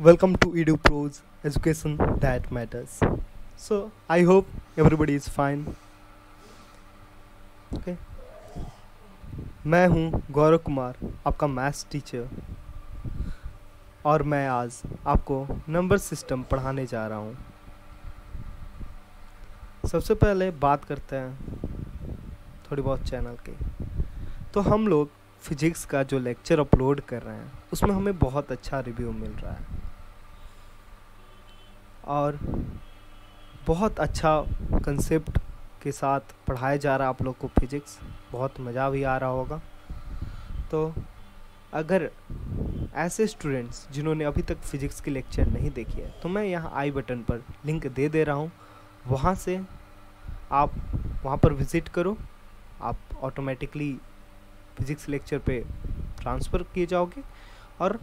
welcome to Edu Pros Education that matters. So, I hope everybody is fine. Okay. मैं हूँ गौरव कुमार, आपका maths teacher और मैं आज आपको नंबर सिस्टम पढ़ाने जा रहा हूँ सबसे पहले बात करते हैं थोड़ी बहुत चैनल के तो हम लोग फिजिक्स का जो लेक्चर अपलोड कर रहे हैं, उसमें हमें बहुत अच्छा रिव्यू मिल रहा है और बहुत अच्छा कंसेप्ट के साथ पढ़ाया जा रहा आप लोग को फिजिक्स बहुत मज़ा भी आ रहा होगा। तो अगर ऐसे स्टूडेंट्स जिन्होंने अभी तक फिजिक्स की लेक्चर नहीं देखी है तो मैं यहाँ आई बटन पर लिंक दे दे रहा हूँ। वहाँ से आप, वहाँ पर विज़िट करो। आप ऑटोमेटिकली फिजिक्स लेक्चर पे ट्रांसफ़र किए जाओगे और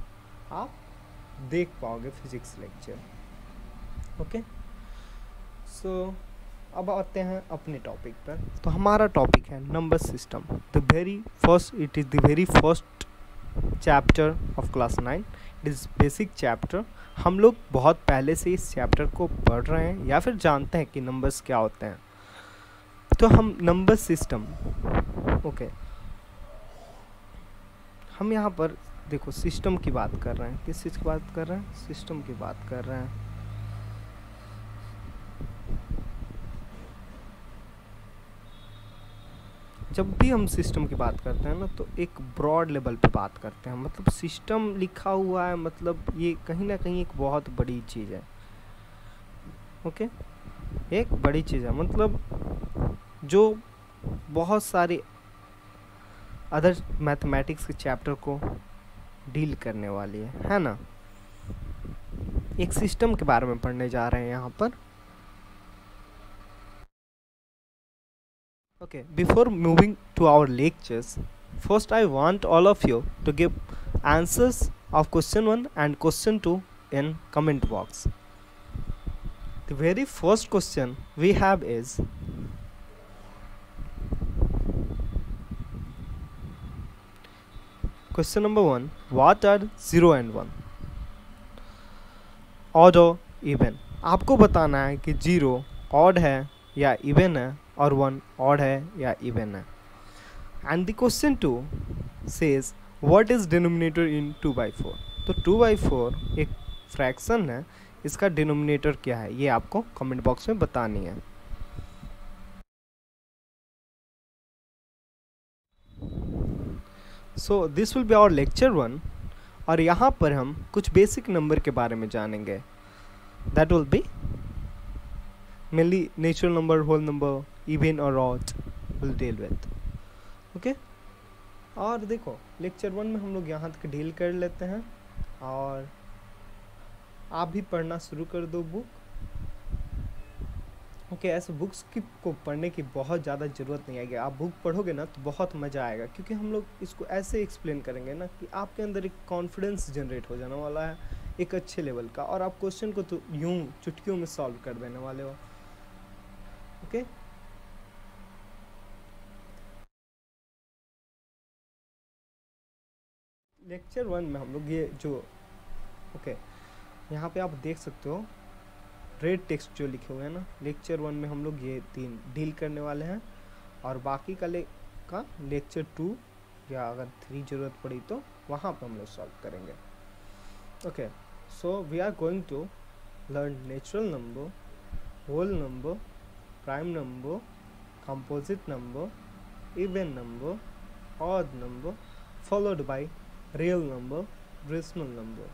आप देख पाओगे फिजिक्स लेक्चर ओके सो अब आते हैं अपने टॉपिक पर। तो हमारा टॉपिक है number system the very first it is the very first chapter of class nine it is basic chapter हम लोग बहुत पहले से इस चैप्टर को पढ़ रहे हैं या फिर जानते हैं कि नंबर्स क्या होते हैं। तो हम नंबर सिस्टम ओके हम यहाँ पर देखो सिस्टम की बात कर रहे हैं। किस चीज़ की बात कर रहे हैं? सिस्टम की बात कर रहे हैं। जब भी हम सिस्टम की बात करते हैं ना तो एक ब्रॉड लेवल पे बात करते हैं। मतलब सिस्टम लिखा हुआ है मतलब ये कहीं ना कहीं एक बहुत बड़ी चीज़ है। ओके एक बड़ी चीज़ है। मतलब जो बहुत सारे अदर मैथमेटिक्स के चैप्टर को डील करने वाली है है ना? एक सिस्टम के बारे में पढ़ने जा रहे हैं यहाँ पर। Okay before moving to our lectures first i want all of you to give answers of question 1 and question 2 in comment box the very first question we have is question number 1 what are 0 and 1 odd or even आपको बताना है कि zero odd है या even है और one odd है या इवन है and the question two says what is denominator in two by four तो टू बाई फोर एक फ्रैक्शन है, इसका डिनोमिनेटर क्या है? ये आपको कमेंट बॉक्स में बतानी है। So this will be our lecture one और यहाँ पर हम कुछ बेसिक नंबर के बारे में जानेंगे। That will be mainly natural number, whole number, even or odd will deal with. Okay? और देखो लेक्चर वन में हम लोग यहाँ तक डील कर लेते हैं और आप भी पढ़ना शुरू कर दो बुक ओके ऐसे बुक्स की, को पढ़ने की बहुत ज़्यादा ज़रूरत नहीं आएगी। आप बुक पढ़ोगे ना तो बहुत मज़ा आएगा क्योंकि हम लोग इसको ऐसे एक्सप्लेन करेंगे ना कि आपके अंदर एक कॉन्फिडेंस जनरेट हो जाने वाला है एक अच्छे लेवल का और आप क्वेश्चन को तो यूँ चुटकियों में सॉल्व कर देने वाले हो। ओके? लेक्चर वन में हम लोग ये जो ओके okay, यहाँ पे आप देख सकते हो रेड टेक्स्ट जो लिखे हुए हैं ना लेक्चर वन में हम लोग ये तीन डील करने वाले हैं और बाकी का ले का लेक्चर टू या अगर थ्री ज़रूरत पड़ी तो वहाँ पे हम लोग सॉल्व करेंगे। Okay so we are going to learn natural number whole number prime number composite number even number odd number followed by real number rational number.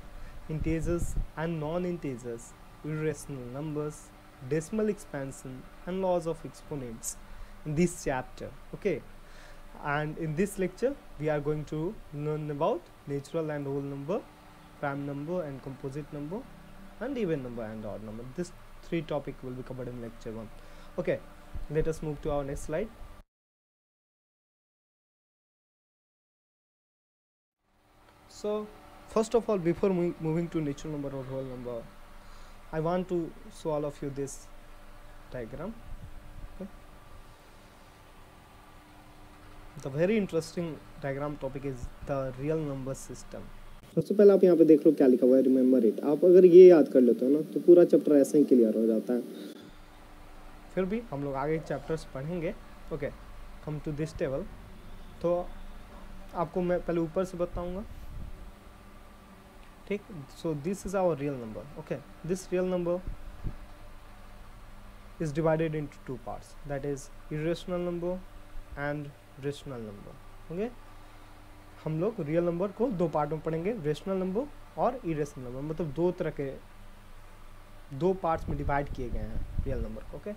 Integers and non-integers irrational numbers decimal expansion and laws of exponents in this chapter okay? And in this lecture we are going to learn about natural and whole number prime number and composite number and even number and odd number. This three topic will be covered in lecture 1 okay let us move to our next slide so first of all before mo moving to natural number or whole number i want to show all of you this diagram okay. the very interesting diagram topic is the real number system सबसे पहले आप यहाँ पे देख लो क्या लिखा हुआ है रिमेम्बर इट आप अगर ये याद कर लेते हो ना तो पूरा चैप्टर ऐसे ही क्लियर हो जाता है फिर भी हम लोग आगे चैप्टर्स पढ़ेंगे। Okay come to this table तो आपको मैं पहले ऊपर से बताऊँगा। ठीक? So this is our real number okay this real number is divided into two parts. That is irrational number and rational number. Okay? हम लोग रियल नंबर को दो पार्ट में पढ़ेंगे रेशनल नंबर और इरेशनल नंबर मतलब दो तरह के दो पार्ट्स में डिवाइड किए गए हैं रियल नंबर को ओके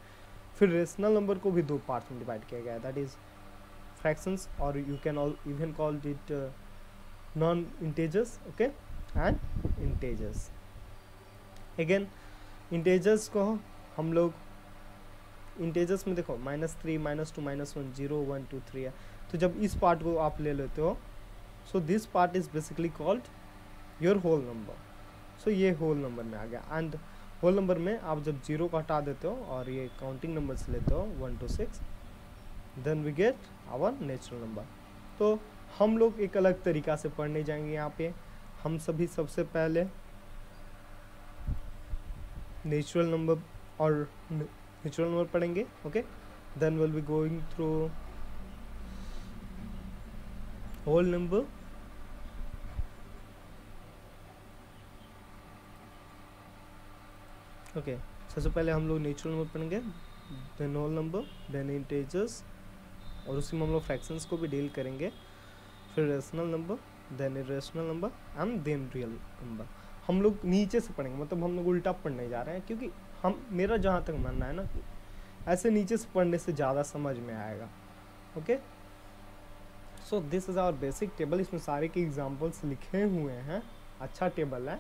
फिर रेशनल नंबर को भी दो पार्ट्स में डिवाइड किया गया है। दैट इज़ फ्रैक्शंस और you can all even call it non integers okay and integers again integers को हम लोग इंटेजर्स में देखो minus three minus two minus one zero one two three है। तो जब इस पार्ट को आप ले लेते हो so this part is basically called your whole number so ये होल नंबर में आ गया। एंड होल नंबर में आप जब ज़ीरो को हटा देते हो और ये काउंटिंग नंबर से लेते हो one two six then we get our natural number तो हम लोग एक अलग तरीका से पढ़ने जाएँगे यहाँ पे। हम सभी सबसे पहले नेचुरल नंबर और नेचुरल नंबर पढ़ेंगे okay then will be going through whole number okay सबसे पहले हम लोग नेचुरल नंबर पढ़ेंगे then whole number then integers और उसी में हम लोग फ्रैक्शंस को भी डील करेंगे। फिर rational number then irrational number and then real number हम लोग नीचे से पढ़ेंगे मतलब हम लोग उल्टा पढ़ने जा रहे हैं, क्योंकि हम, मेरा जहाँ तक मानना है ना, ऐसे नीचे से पढ़ने से ज़्यादा समझ में आएगा। Okay so this is our basic table इसमें सारे के एग्जाम्पल्स लिखे हुए हैं। अच्छा टेबल है।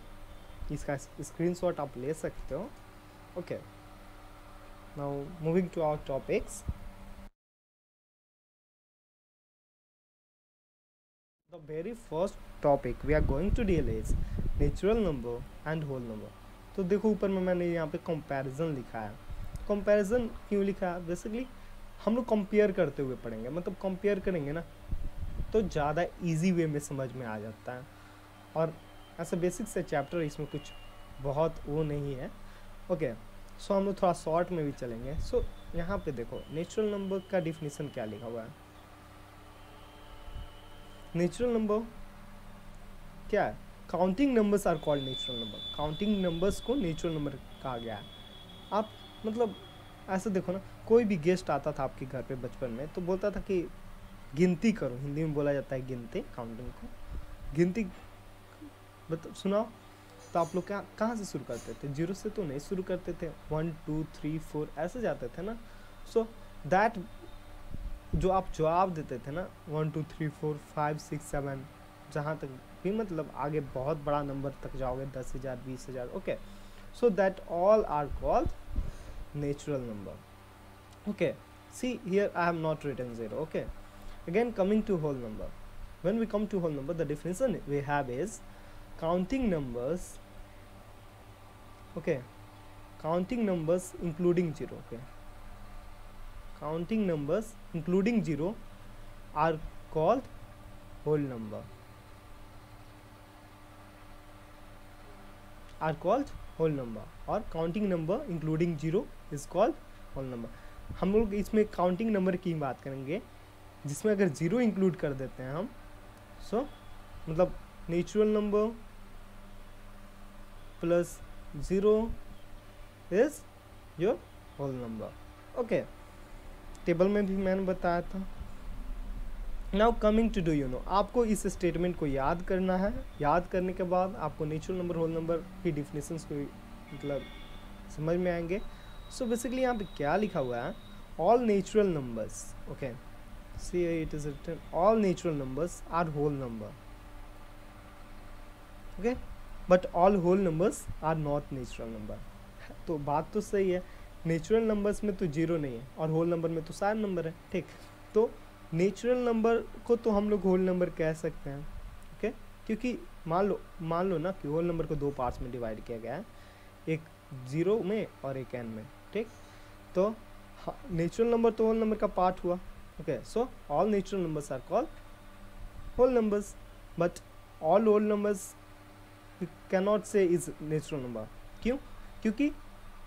इसका स्क्रीनशॉट आप ले सकते हो। Okay now moving to our topics the very first topic we are going to deal is natural number and whole number. तो देखो, ऊपर में मैंने यहाँ पे कंपैरिजन लिखा है। कंपैरिजन क्यों लिखा? है बेसिकली हम लोग कंपेयर करते हुए पढ़ेंगे। मतलब कंपेयर करेंगे ना तो ज़्यादा इजी वे में समझ में आ जाता है। और ऐसा बेसिक से चैप्टर इसमें कुछ बहुत वो नहीं है। ओके सो हम लोग थोड़ा शॉर्ट में भी चलेंगे। सो so, यहाँ पे देखो नेचुरल नंबर का डिफिनेशन क्या लिखा हुआ है? नेचुरल नंबर क्या है? Counting numbers are called natural number counting numbers को नेचुरल नंबर कहा गया है। आप मतलब ऐसे देखो ना कोई भी गेस्ट आता था आपके घर पे बचपन में तो बोलता था कि गिनती करो। हिंदी में बोला जाता है गिनती काउंटिंग को। गिनती बता सुनाओ। तो आप लोग क्या कहाँ से शुरू करते थे? ज़ीरो से तो नहीं शुरू करते थे। वन टू थ्री फोर ऐसे जाते थे ना? सो so, दैट जो आप जवाब देते थे ना one two three four five six seven जहाँ तक भी मतलब आगे बहुत बड़ा नंबर तक जाओगे दस हज़ार बीस हज़ार okay so that all are called natural number okay see here I have not written zero okay. Again coming to whole number. When we come to whole number the definition we have is counting numbers okay counting numbers including zero okay counting numbers including zero are called whole number are called whole number और counting number including zero is called whole number हम लोग इसमें counting number की बात करेंगे जिसमें अगर zero include कर देते हैं हम सो so, मतलब natural number plus zero is your whole number okay table में भी मैंने बताया था। Now coming to do you know आपको इस स्टेटमेंट को याद करना है। याद करने के बाद आपको नेचुरल नंबर होल नंबर की डिफिनेशंस को मतलब समझ में आएँगे। सो बेसिकली यहाँ पे क्या लिखा हुआ है? All natural numbers okay see it is written all natural numbers are whole number okay but all whole numbers are not natural number तो बात तो सही है। नेचुरल नंबर्स में तो ज़ीरो नहीं है और होल नंबर में तो सारे नंबर है। ठीक। तो नेचुरल नंबर को तो हम लोग होल नंबर कह सकते हैं। ओके क्योंकि मान लो मान लो ना कि होल नंबर को दो पार्ट्स में डिवाइड किया गया है। एक ज़ीरो में और एक एन में। ठीक? तो नेचुरल नंबर तो होल नंबर का पार्ट हुआ। Okay so all natural numbers are called whole numbers but all whole numbers cannot say is natural number क्यों? क्योंकि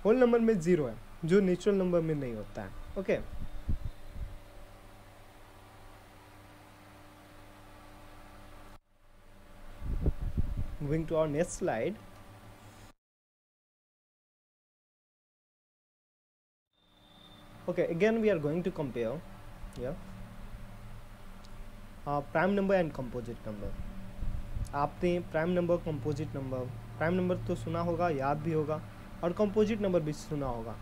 होल नंबर में ज़ीरो है, जो नेचुरल नंबर में नहीं होता है। Okay moving to our next slide okay again we are going to compare या prime number and composite number आपने prime number composite number prime number तो सुना होगा, याद भी होगा, और कंपोजिट नंबर भी सुना होगा।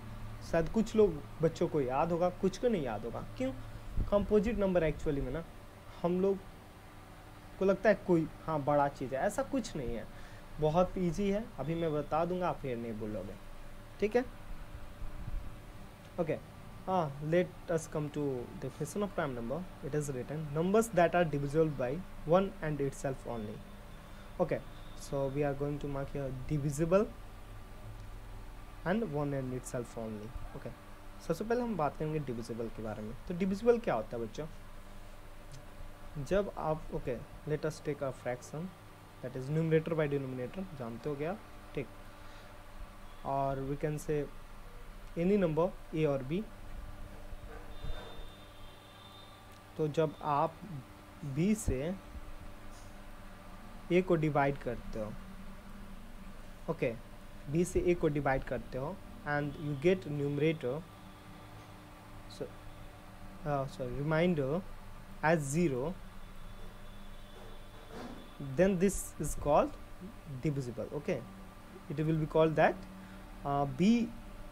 शायद कुछ लोग बच्चों को याद होगा, कुछ को नहीं याद होगा। क्यों? कंपोजिट नंबर एक्चुअली में ना, हम लोग को लगता है कोई हाँ बड़ा चीज़ है। ऐसा कुछ नहीं है। बहुत इजी है। अभी मैं बता दूँगा, आप फिर नहीं बोलोगे। ठीक है? ओके हाँ let us come to definition of prime number it is written numbers that are divisible by one and itself only okay so we are going to mark your divisible and one and itself only सबसे पहले हम बात करेंगे divisible के बारे में। तो divisible क्या होता है बच्चों? जब आप okay let us take a fraction that is numerator by denominator जानते हो क्या? ठीक। और we can say any number A और बी तो जब आप बी से ए को डिवाइड करते हो ओके बी से ए को डिवाइड करते हो and you get numerator sorry remainder as zero then this is called divisible okay it will be called that uh, b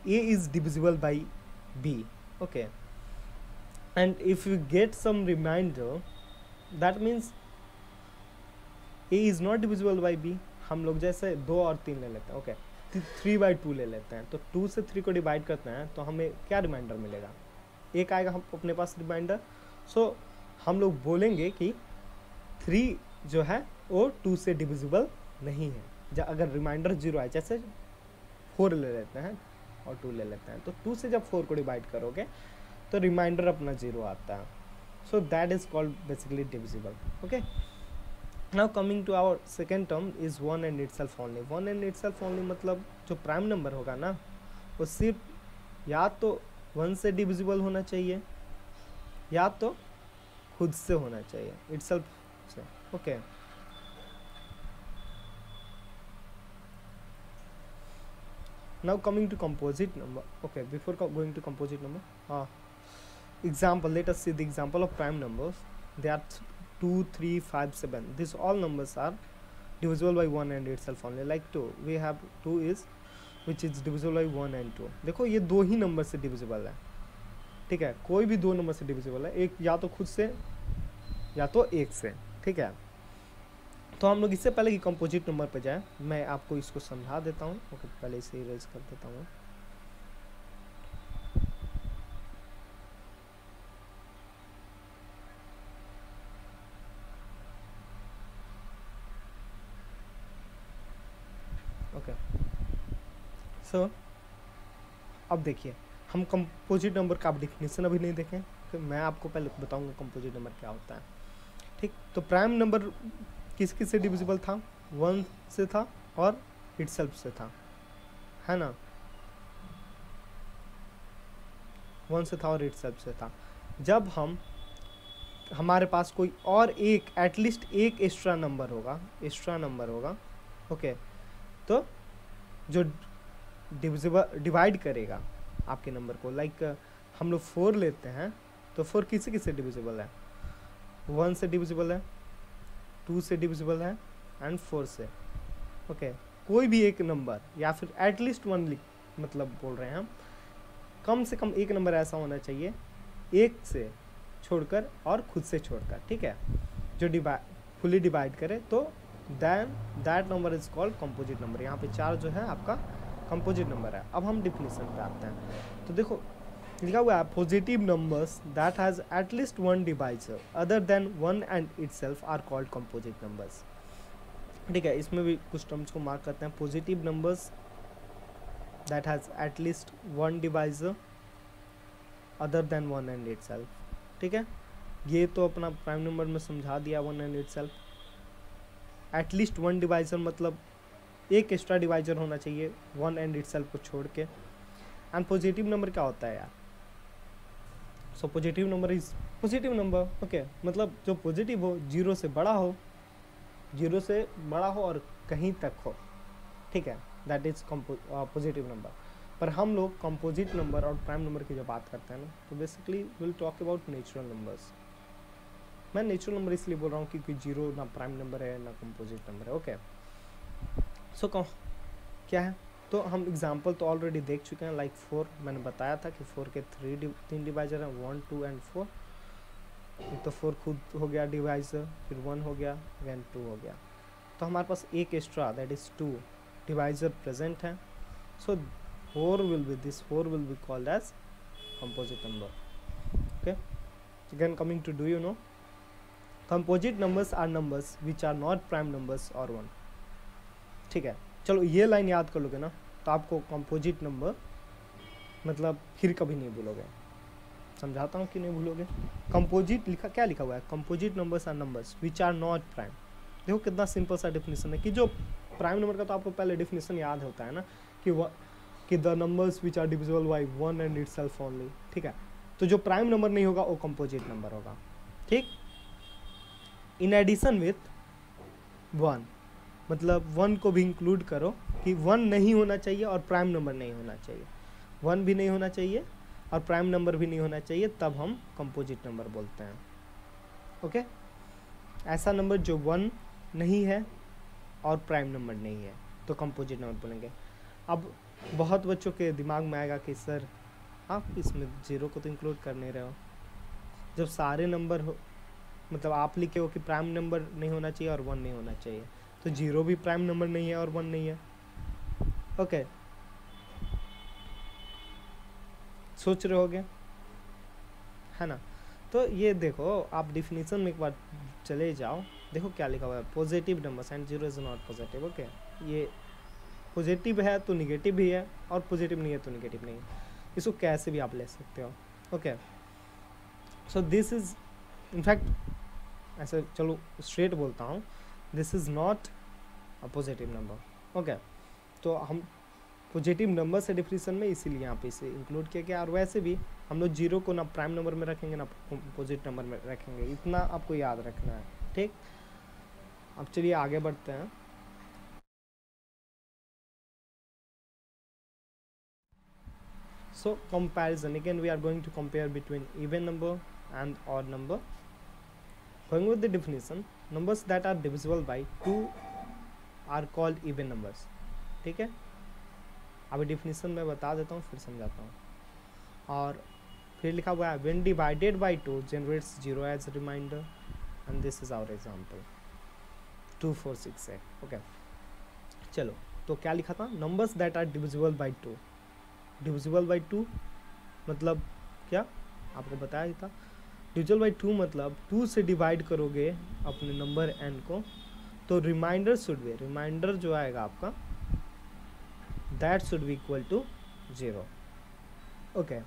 a is divisible by b okay and if you get some reminder that means a is not divisible by B हम लोग जैसे दो और तीन ले लेते हैं okay three by two ले लेते हैं. तो टू से थ्री को डिवाइड करते हैं तो हमें क्या रिमाइंडर मिलेगा? एक आएगा हम अपने पास रिमाइंडर सो so, हम लोग बोलेंगे कि थ्री जो है वो टू से डिविजिबल नहीं है. अगर रिमाइंडर ज़ीरो आए जैसे फोर ले लेते हैं और टू ले लेते हैं तो टू से जब फोर को डिवाइड करोगे तो रिमाइंडर अपना ज़ीरो आता है. So that is called basically divisible okay now coming to our second term is one and itself only one and itself only मतलब जो प्राइम नंबर होगा ना, वो सिर्फ़ या तो वन से डिविजिबल होना चाहिए, या तो खुद से होना चाहिए इट सेल्फ से okay now coming to composite number okay before going to composite number हाँ example let us see the example of prime numbers they are 2 3 5 7 these all numbers are divisible by 1 and itself only. Like 2 we have 2 is, which is divisible by 1 and 2 देखो, ये दो ही number से divisible है। ठीक है? कोई भी दो नंबर से डिविजिबल है। एक या तो खुद से, या तो एक से। ठीक है? तो हम लोग इससे पहले कि कंपोजिट नंबर पर जाए, मैं आपको इसको समझा देता हूँ। पहले इसे इरेज कर देता हूँ ओके सो, अब देखिए, हम कंपोजिट नंबर का आप डिफिनेशन अभी नहीं देखें तो मैं आपको पहले बताऊँगा कंपोजिट नंबर क्या होता है। ठीक तो प्राइम नंबर किस किस से डिविजिबल था? वन से था और इटसेल्फ से था, है ना? वन से था और इटसेल्फ से था। जब हम, हमारे पास कोई और एक एटलीस्ट एक एक्स्ट्रा नंबर होगा एक्स्ट्रा नंबर होगा ओके तो जो डिवाइड करेगा आपके नंबर को। लाइक हम लोग फोर लेते हैं तो फोर किसी किससे डिविजिबल है? वन से डिविजिबल है टू से डिविजिबल है एंड फोर से। Okay okay. कोई भी एक नंबर या फिर एटलीस्ट वन मतलब बोल रहे हैं हम, कम से कम एक नंबर ऐसा होना चाहिए, एक से छोड़कर और खुद से छोड़कर, ठीक है? जो डिवाइड फुली डिवाइड करे तो then that number is called composite number यहाँ पे चार जो है आपका कंपोजिट नंबर है। अब हम डिफिनीसन पे आते हैं। तो देखो, लिखा हुआ है positive numbers that has at least one divisor other than one and it are called composite numbers ठीक है, इसमें भी कुछ टर्म्स को मार्क करते हैं। Positive numbers that has at least one divisor other than one and it ठीक है? ये तो अपना प्राइम नंबर में समझा दिया one and itself at least one divisor मतलब एक एक्स्ट्रा डिवाइजर होना चाहिए वन एंड इट को छोड़ के। एंड पॉजिटिव नंबर क्या होता है यार? So positive number is positive number okay मतलब जो पॉजिटिव हो ज़ीरो से बड़ा हो ज़ीरो से बड़ा हो और कहीं तक हो, ठीक है? दैट इज़ पॉजिटिव नंबर पर हम लोग कंपोजिट नंबर और प्राइम नंबर की जब बात करते हैं ना तो basically will talk about natural numbers मैं नेचुरल नंबर इसलिए बोल रहा हूँ क्योंकि ज़ीरो ना प्राइम नंबर है, ना कंपोजिट नंबर है ओके सो so, क्या है? तो हम एग्ज़ाम्पल तो ऑलरेडी देख चुके हैं लाइक like फोर मैंने बताया था कि फोर के थ्री तीन डिवाइजर हैं वन टू एंड फोर तो फोर खुद हो गया डिवाइजर फिर वन हो गया अगेन टू हो गया। तो हमारे पास एक extra that is two divisor present है। So four will be this four will be called as composite number okay again coming to do you know composite numbers are numbers which are not prime numbers और one ठीक है। चलो, ये line याद कर लोगे ना तो आपको कंपोजिट नंबर मतलब फिर कभी नहीं भूलोगे। समझाता हूँ कि नहीं भूलोगे? कंपोजिट लिखा, क्या लिखा हुआ है? Composite numbers are numbers which are not prime देखो, कितना सिंपल सा डिफिनेशन है कि जो प्राइम नंबर का तो आपको पहले डिफिनेशन याद होता है ना, कि वह कि the numbers which are divisible by one and itself only ठीक है? तो जो प्राइम नंबर नहीं होगा, वो कंपोजिट नंबर होगा। ठीक? इन एडिशन विथ वन मतलब वन को भी इंक्लूड करो कि वन नहीं होना चाहिए और प्राइम नंबर नहीं होना चाहिए। वन भी नहीं होना चाहिए और प्राइम नंबर भी नहीं होना चाहिए, तब हम कंपोजिट नंबर बोलते हैं। ओके ऐसा नंबर जो वन नहीं है और प्राइम नंबर नहीं है तो कंपोजिट नंबर बोलेंगे। अब बहुत बच्चों के दिमाग में आएगा कि सर आप इसमें ज़ीरो को तो इंक्लूड कर नहीं रहे हो। जब सारे नंबर हो मतलब आप लिखे हो कि प्राइम नंबर नहीं होना चाहिए और वन नहीं होना चाहिए। तो ज़ीरो भी प्राइम नंबर नहीं है और वन नहीं है। ओके सोच रहे होगे? है ना? तो ये देखो, आप डिफिनीशन में एक बार चले जाओ। देखो क्या लिखा हुआ है। Positive numbers and zero is not positive okay ये पॉजिटिव है तो निगेटिव भी है और पॉजिटिव नहीं है तो निगेटिव नहीं है। इसको कैसे भी आप ले सकते हो okay so this is in fact ऐसे चलो स्ट्रेट बोलता हूँ। This is not a positive number okay तो हम पॉजिटिव नंबर से डिफिनेशन में इसीलिए यहाँ पे इसे इंक्लूड किया गया। और वैसे भी हम लोग ज़ीरो को ना प्राइम नंबर में रखेंगे, ना पॉजिटिव नंबर में रखेंगे। इतना आपको याद रखना है, ठीक? अब चलिए आगे बढ़ते हैं। So, comparison. Again, we are going to compare between even number and odd number. going with the definition, numbers that are divisible by 2 are called even numbers. ठीक है? अभी डिफिनेशन मैं बता देता हूँ, फिर समझाता हूँ। और फिर लिखा हुआ है when divided by two generates zero as remainder and this is our example two four six है ओके चलो तो क्या लिखा था? Numbers that are divisible by two divisible by two मतलब क्या? आपको बताया था। डिविजल बाई टू मतलब टू से डिवाइड करोगे अपने नंबर एन को तो रिमाइंडर शुड बी रिमाइंडर जो आएगा आपका that should be equal to zero okay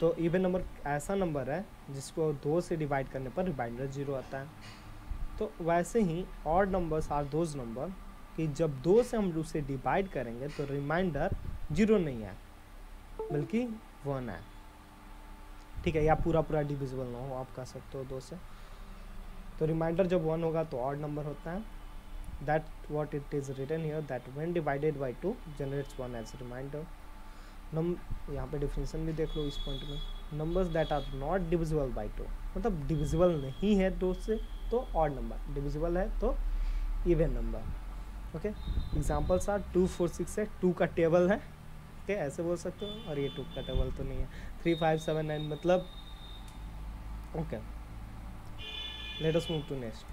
तो इवन नंबर ऐसा नंबर है जिसको दो से डिवाइड करने पर रिमाइंडर ज़ीरो आता है। तो वैसे ही और नंबर्स आर दोज नंबर कि जब दो से हम उसे डिवाइड करेंगे तो रिमाइंडर ज़ीरो नहीं है, बल्कि वन है। ठीक है, या पूरा पूरा डिविजिबल ना हो, आप कह सकते हो दो से। तो रिमाइंडर जब वन होगा तो ऑड नंबर होता है। That what it is written here that when divided by two generates one as remainder नम यहाँ पे डिफिनेशन भी देख लो इस पॉइंट में। Numbers that are not divisible by two मतलब डिविजिबल नहीं है दो से तो ऑड नंबर डिविजिबल है तो even number okay examples are two four six है टू का टेबल है। ओके ऐसे बोल सकते हो, और ये टू का टेबल तो नहीं है। थ्री फाइव सेवन नाइन मतलब okay let us move to next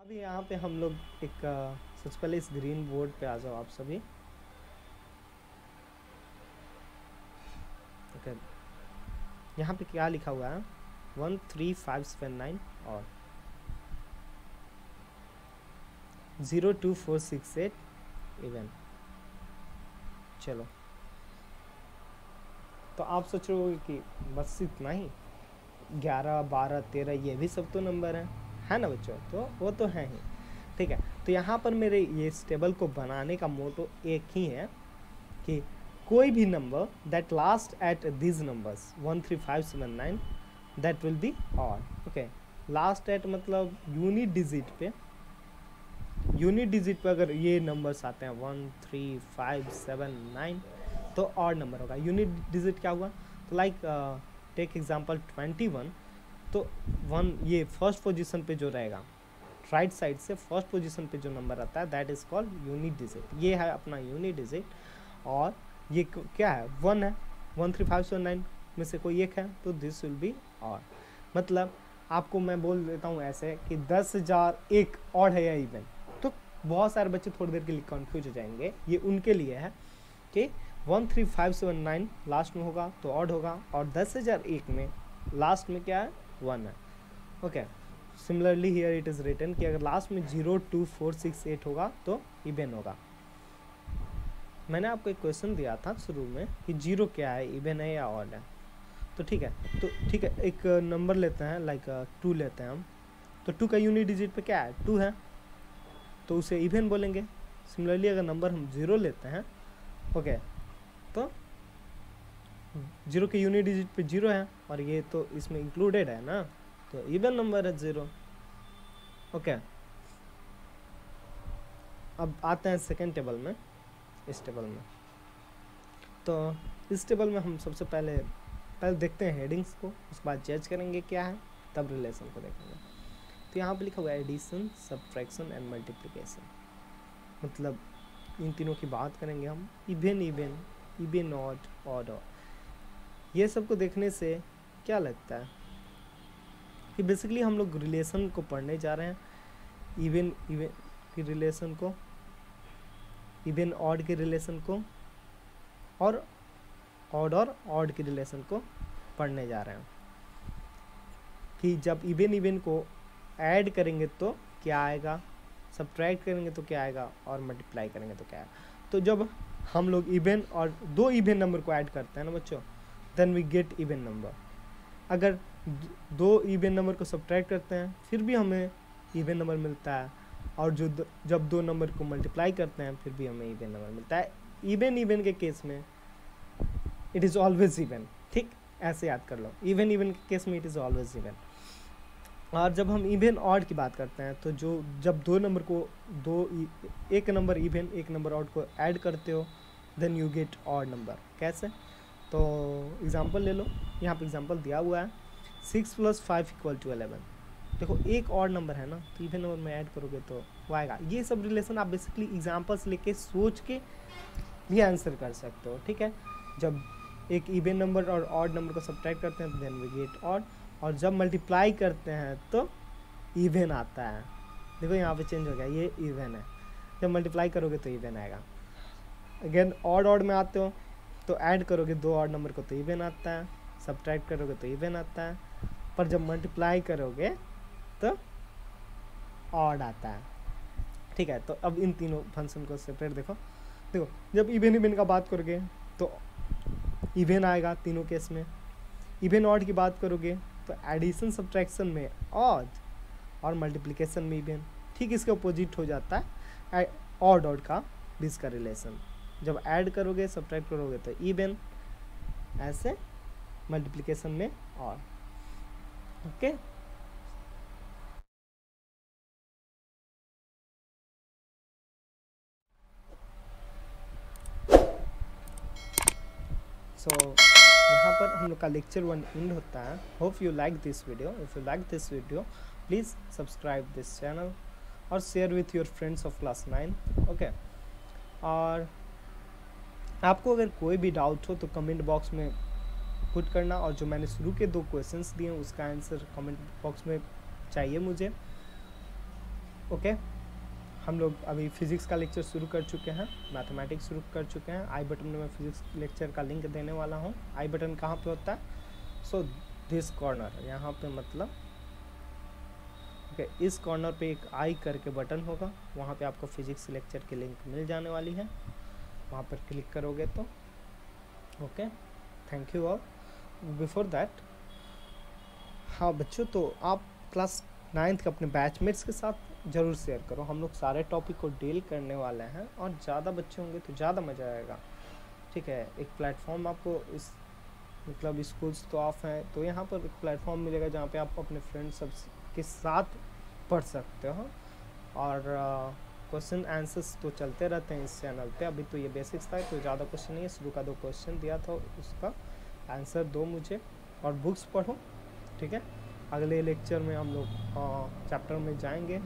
अभी यहाँ पे हम लोग एक सबसे पहले इस ग्रीन बोर्ड पे आ जाओ आप सभी। ओके यहाँ पे क्या लिखा हुआ है? One three five seven nine और zero two four six eight even चलो। तो आप सोच रहे हो कि बस इतना ही ग्यारह, बारह, तेरह, ये भी सब तो नंबर हैं, है ना बच्चों? तो वो तो है ही। ठीक है तो यहाँ पर मेरे ये इस टेबल को बनाने का मोटो एक ही है कि कोई भी number that last at this numbers one three five seven nine that will be all okay last at मतलब यूनिट डिजिट पे यूनिट डिजिट पर अगर ये नंबर्स आते हैं one three five seven nine तो और नंबर होगा। यूनिट डिजिट क्या हुआ? तो like take example twenty one तो वन ये फ़र्स्ट पोजीशन पे जो रहेगा राइट साइड से फ़र्स्ट पोजीशन पे जो नंबर आता है that is called unit digit ये है अपना यूनिट डिजिट और ये क्या है? वन है। One three five seven nine में से कोई एक है तो दिस विल बी और मतलब आपको मैं बोल देता हूँ ऐसे कि दस हज़ार एक और है या इवन बहुत सारे बच्चे थोड़ी देर के लिए कन्फ्यूज़ हो जाएँगे। ये उनके लिए है कि one three five seven nine last में होगा तो ऑड होगा और दस हज़ार एक में लास्ट में क्या है? वन है। Okay similarly here it is written कि अगर लास्ट में zero two four six eight होगा तो इवेन होगा। मैंने आपको एक क्वेश्चन दिया था शुरू में कि ज़ीरो क्या है? इवेन है या ऑड है? तो ठीक है। तो ठीक है, एक नंबर लेते हैं लाइक टू लेते हैं हम। तो टू का यूनिट डिजिट पे क्या है? टू है। तो उसे इवेन बोलेंगे। सिमिलरली अगर नंबर हम ज़ीरो लेते हैं ओके तो ज़ीरो के यूनिट डिजिट पे ज़ीरो है, और ये तो इसमें इंक्लूडेड है ना? तो इवन नंबर है ज़ीरो ओके अब आते हैं सेकेंड टेबल में, इस टेबल में। तो इस टेबल में हम सबसे पहले पहले देखते हैं हेडिंग्स को, उसके बाद जज करेंगे क्या है, तब रिलेशन को देखेंगे। तो यहाँ पे लिखा हुआ है एडिशन सब्ट्रैक्शन एंड मल्टीप्लिकेशन मतलब इन तीनों की बात करेंगे हम even even even odd odd ये सबको देखने से क्या लगता है? कि बेसिकली हम लोग रिलेशन को पढ़ने जा रहे हैं। इवन इवन की रिलेशन को इवन ऑड के रिलेशन को और ऑड और ऑड के रिलेशन को पढ़ने जा रहे हैं। कि जब इवन इवन को ऐड करेंगे तो क्या आएगा? सब्ट्रैक्ट करेंगे तो क्या आएगा? और मल्टीप्लाई करेंगे तो क्या आएगा? तो जब हम लोग इवन और दो इवन नंबर को ऐड करते हैं ना बच्चों then we get even number अगर दो इवन नंबर को सब्ट्रैक्ट करते हैं फिर भी हमें इवन नंबर मिलता है। और जो द, जब दो नंबर को मल्टीप्लाई करते हैं फिर भी हमें इवन नंबर मिलता है। इवन इवन के केस में इट इज़ ऑलवेज इवन ठीक? ऐसे याद कर लो। इवन इवन के केस में इट इज़ ऑलवेज इवन और जब हम इवन ऑड की बात करते हैं तो जो, जब दो नंबर को, दो एक नंबर इवन एक नंबर ऑड को ऐड करते हो then you get odd number कैसे? तो एग्ज़ाम्पल ले लो। यहाँ पे एग्ज़ाम्पल दिया हुआ है। Six plus five equal to eleven देखो, एक और नंबर है ना तो इवन नंबर में ऐड करोगे तो वो आएगा। ये सब रिलेशन आप बेसिकली एग्जाम्पल्स लेके सोच के भी आंसर कर सकते हो, ठीक है? जब एक इवन नंबर और ऑड नंबर को सब्ट्रैक्ट करते हैं तो देन वी गेट ऑड और जब मल्टीप्लाई करते हैं तो इवन आता है। देखो यहाँ पे चेंज हो गया, ये इवन है। जब मल्टीप्लाई करोगे तो इवन आएगा। अगेन ऑड ऑड में आते हो तो ऐड करोगे दो ऑड नंबर को तो इवन आता है। सब्ट्रैक्ट करोगे तो इवन आता है। पर जब मल्टीप्लाई करोगे तो ऑड आता है। ठीक है तो अब इन तीनों फ़ंक्शन को सेपरेट देखो। देखो, जब इवेन इवेन का बात करोगे तो इवेन आएगा तीनों केस में। इवेन ऑड की बात करोगे तो एडिशन सब्ट्रैक्शन में ऑड और मल्टीप्लिकेशन में इवेन ठीक इसके अपोजिट हो जाता है। ऑड ऑड का बीस का रिलेशन जब ऐड करोगे सब्ट्रैक्ट करोगे तो इवेन ऐसे मल्टीप्लिकेशन में और ओके सो यहाँ पर हम लोग का लेक्चर वन एंड होता है। Hope you like this video if you like this video please subscribe this channel और share with your friends of class nine okay और आपको अगर कोई भी डाउट हो तो कमेंट बॉक्स में पुट करना और जो मैंने शुरू के दो क्वेश्चंस दिए उसका आंसर कमेंट बॉक्स में चाहिए मुझे। ओके हम लोग अभी फिज़िक्स का लेक्चर शुरू कर चुके हैं मैथमेटिक्स शुरू कर चुके हैं। आई बटन में मैं फिज़िक्स लेक्चर का लिंक देने वाला हूँ। आई बटन कहाँ पे होता है? सो दिस कॉर्नर यहाँ पे मतलब ओके okay, इस कॉर्नर पे एक आई करके बटन होगा। वहाँ पे आपको फिज़िक्स लेक्चर की लिंक मिल जाने वाली है। वहाँ पर क्लिक करोगे तो okay thank you all before that हाँ बच्चों तो आप क्लास नाइन्थ के अपने बैचमेट्स के साथ ज़रूर शेयर करो। हम लोग सारे टॉपिक को डील करने वाले हैं और ज़्यादा बच्चे होंगे तो ज़्यादा मज़ा आएगा। ठीक है? एक प्लेटफॉर्म आपको इस मतलब स्कूल्स तो ऑफ़ हैं तो यहाँ पर एक प्लेटफॉर्म मिलेगा जहाँ पे आप अपने फ्रेंड्स सब के साथ पढ़ सकते हो। और क्वेश्चन uh, आंसर्स तो चलते रहते हैं इस चैनल पे। अभी तो ये बेसिक्स था तो ज़्यादा क्वेश्चन नहीं है। शुरू का दो क्वेश्चन दिया था उसका आंसर दो मुझे और बुक्स पढ़ो। ठीक है? अगले लेक्चर में हम लोग चैप्टर में जाएँगे।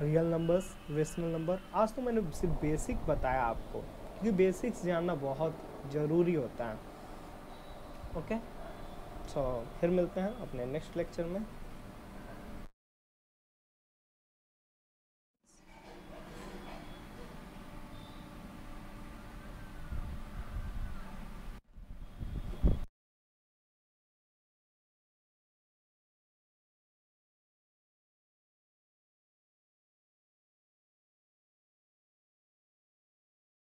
रियल नंबर्स रेशनल नंबर आज तो मैंने सिर्फ़ बेसिक बताया आपको, क्योंकि बेसिक्स जानना बहुत ज़रूरी होता है। Okay okay? सो फिर मिलते हैं अपने नेक्स्ट लेक्चर में।